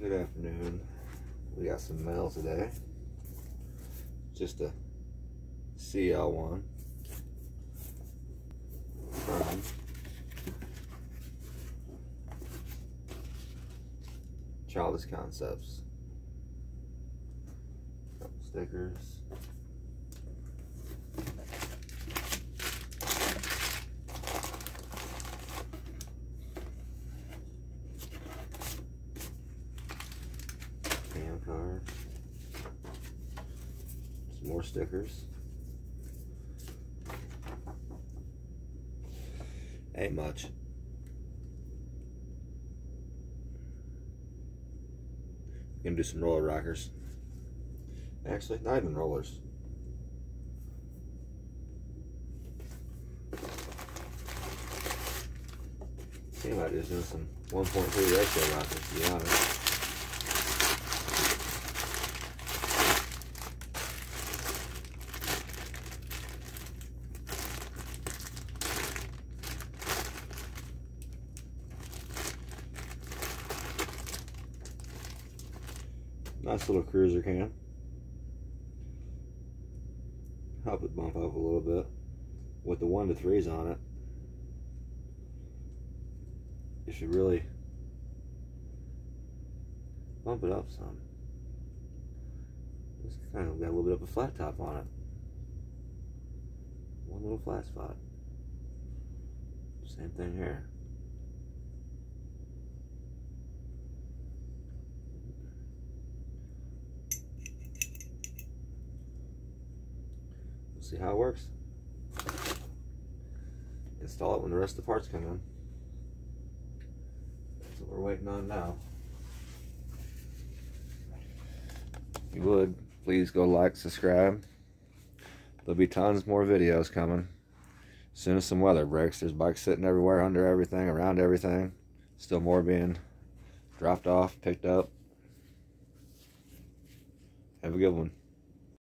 Good afternoon. We got some mail today. Just a CL1 from Childish Concepts. Couple stickers. Fan card. Some more stickers. Ain't much. Gonna do some roller rockers. Actually, not even rollers. Seems like just doing some 1.3 ratio rockers, to be honest. Nice little cruiser cam. Help it bump up a little bit with the one to threes on it. You should really bump it up some. It's kind of got a little bit of a flat top on it. One little flat spot. Same thing here. See how it works. Install it when the rest of the parts come in. That's what we're waiting on now. If you would, please go like, subscribe. There'll be tons more videos coming. As soon as some weather breaks, there's bikes sitting everywhere, under everything, around everything. Still more being dropped off, picked up. Have a good one.